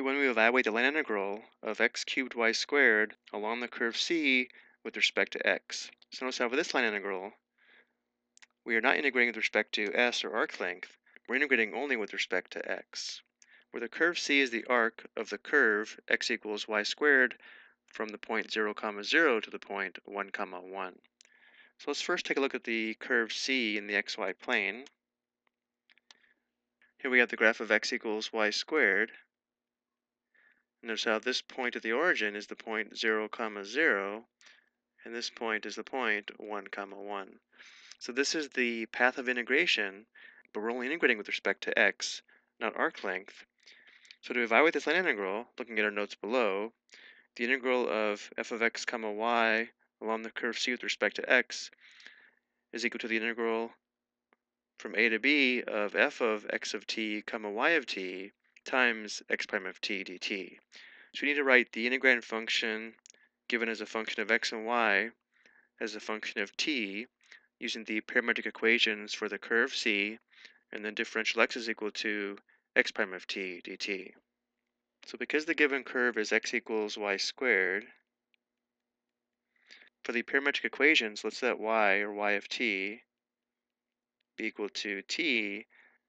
we want to evaluate the line integral of x cubed y squared along the curve C with respect to x. So notice how for this line integral, we are not integrating with respect to s or arc length, we're integrating only with respect to x. Where the curve C is the arc of the curve x equals y squared from the point 0 comma 0 to the point 1 comma 1. So let's first take a look at the curve C in the xy plane. Here we have the graph of x equals y squared. Notice how this point at the origin is the point 0 comma 0, and this point is the point 1 comma 1. So this is the path of integration, but we're only integrating with respect to x, not arc length. So to evaluate this line integral, looking at our notes below, the integral of f of x comma y along the curve c with respect to x is equal to the integral from a to b of f of x of t comma y of t times x prime of t dt. So we need to write the integrand function given as a function of x and y as a function of t using the parametric equations for the curve c and then differential x is equal to x prime of t dt. So because the given curve is x equals y squared, for the parametric equations, let's set y, or y of t, be equal to t,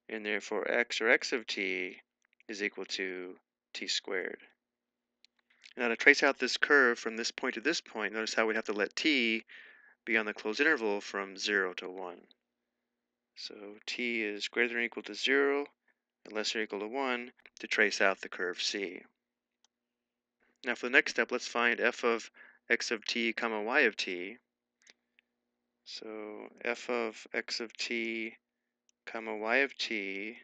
and therefore x, or x of t, is equal to t squared. Now to trace out this curve from this point to this point, notice how we'd have to let t be on the closed interval from 0 to 1. So t is greater than or equal to 0 and less than or equal to 1 to trace out the curve C. Now for the next step, let's find f of x of t comma y of t. So f of x of t comma y of t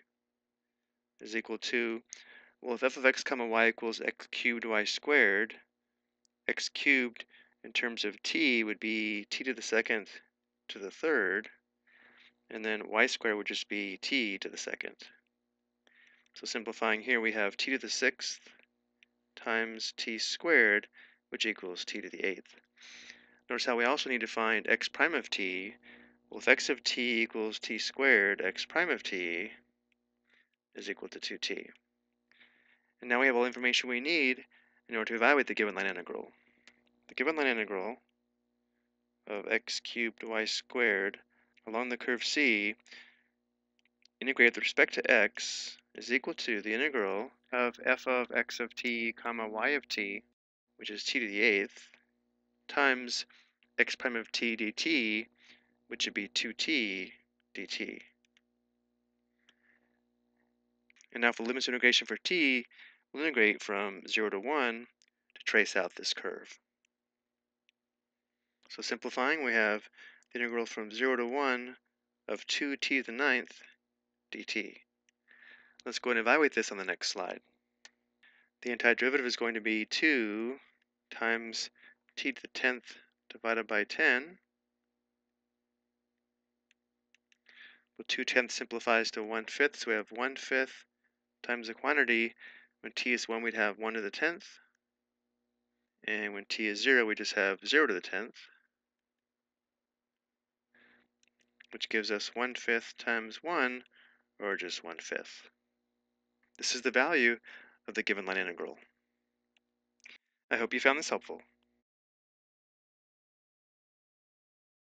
is equal to, well, if f of x comma y equals x cubed y squared, x cubed in terms of t would be t to the second to the third, and then y squared would just be t to the second. So simplifying here, we have t to the sixth times t squared, which equals t to the eighth. Notice how we also need to find x prime of t. Well, if x of t equals t squared, x prime of t is equal to 2t. And now we have all the information we need in order to evaluate the given line integral. The given line integral of x cubed y squared along the curve C integrated with respect to x is equal to the integral of f of x of t comma y of t, which is t to the eighth, times x prime of t dt, which would be 2t dt. And now for limits of integration for t, we'll integrate from 0 to 1 to trace out this curve. So simplifying, we have the integral from 0 to 1 of 2t to the ninth dt. Let's go ahead and evaluate this on the next slide. The antiderivative is going to be 2 times t to the 10th divided by 10. Well, 2 tenths simplifies to 1 fifth, so we have 1 fifth times the quantity. When t is 1, we'd have 1 to the 10th. And when t is 0, we just have 0 to the 10th. Which gives us 1 fifth times 1, or just 1 fifth. This is the value of the given line integral. I hope you found this helpful.